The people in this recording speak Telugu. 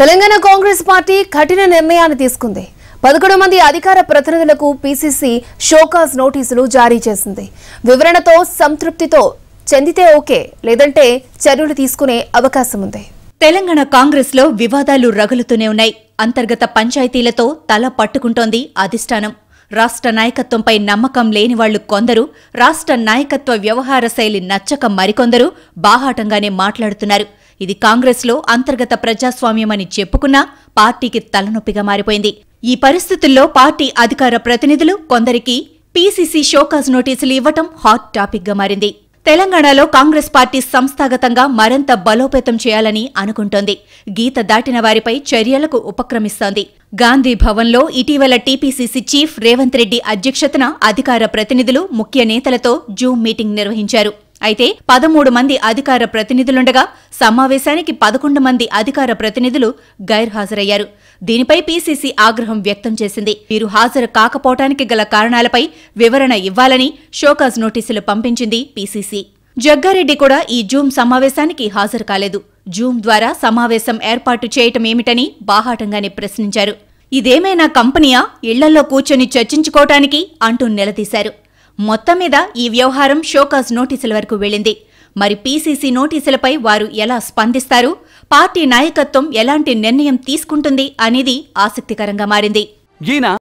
తెలంగాణ కాంగ్రెస్ పార్టీ కఠిన నిర్ణయాన్ని తీసుకుంది. పదకొండు మంది అధికార ప్రతినిధులకు పీసీసీ షోకాజ్ నోటీసులు జారీ చేసింది. వివరణతో సంతృప్తితో చెందితే ఓకే లేదంటే చర్యలు తీసుకునే అవకాశం ఉంది. తెలంగాణ కాంగ్రెస్లో వివాదాలు రగులుతూనే ఉన్నాయి. అంతర్గత పంచాయతీలతో తల పట్టుకుంటోంది అధిష్టానం. రాష్ట్ర నాయకత్వంపై నమ్మకం లేని వాళ్ళు కొందరు రాష్ట్ర నాయకత్వ వ్యవహార శైలి నచ్చక మరికొందరు బాహాటంగానే మాట్లాడుతున్నారు. ఇది కాంగ్రెస్లో అంతర్గత ప్రజాస్వామ్యమని చెప్పుకున్నా పార్టీకి తలనొప్పిగా మారిపోయింది. ఈ పరిస్థితుల్లో పార్టీ అధికార ప్రతినిధులు కొందరికి పీసీసీ షోకాజ్ నోటీసులు ఇవ్వటం హాట్ టాపిక్గా మారింది. తెలంగాణలో కాంగ్రెస్ పార్టీ సంస్థాగతంగా మరింత బలోపేతం చేయాలని అనుకుంటోంది. గీత దాటిన వారిపై చర్యలకు ఉపక్రమిస్తోంది. గాంధీ భవన్లో ఇటీవల టీపీసీసీ చీఫ్ రేవంత్ రెడ్డి అధ్యక్షతన అధికార ప్రతినిధులు ముఖ్య నేతలతో జూమ్ మీటింగ్ నిర్వహించారు. అయితే పదమూడు మంది అధికార ప్రతినిధులుండగా సమావేశానికి పదకొండు మంది అధికార ప్రతినిధులు గైర్హాజరయ్యారు. దీనిపై పీసీసీ ఆగ్రహం వ్యక్తం చేసింది. వీరు హాజరు కాకపోవటానికి గల కారణాలపై వివరణ ఇవ్వాలని షోకాజ్ నోటీసులు పంపించింది పీసీసీ. జగ్గారెడ్డి కూడా ఈ జూమ్ సమావేశానికి హాజరు కాలేదు. జూమ్ ద్వారా సమావేశం ఏర్పాటు చేయటమేమిటని బాహాటంగానే ప్రశ్నించారు. ఇదేమైనా కంపెనీయా? ఇళ్ళలో కూర్చొని చర్చించుకోవటానికి అంటూ నిలదీశారు. మొత్తం మీద ఈ వ్యవహారం షోకాజ్ నోటీసుల వరకు వెళ్ళింది. మరి పీసీసీ నోటీసులపై వారు ఎలా స్పందిస్తారు? పార్టీ నాయకత్వం ఎలాంటి నిర్ణయం తీసుకుంటుంది అనేది ఆసక్తికరంగా మారింది. ఈయన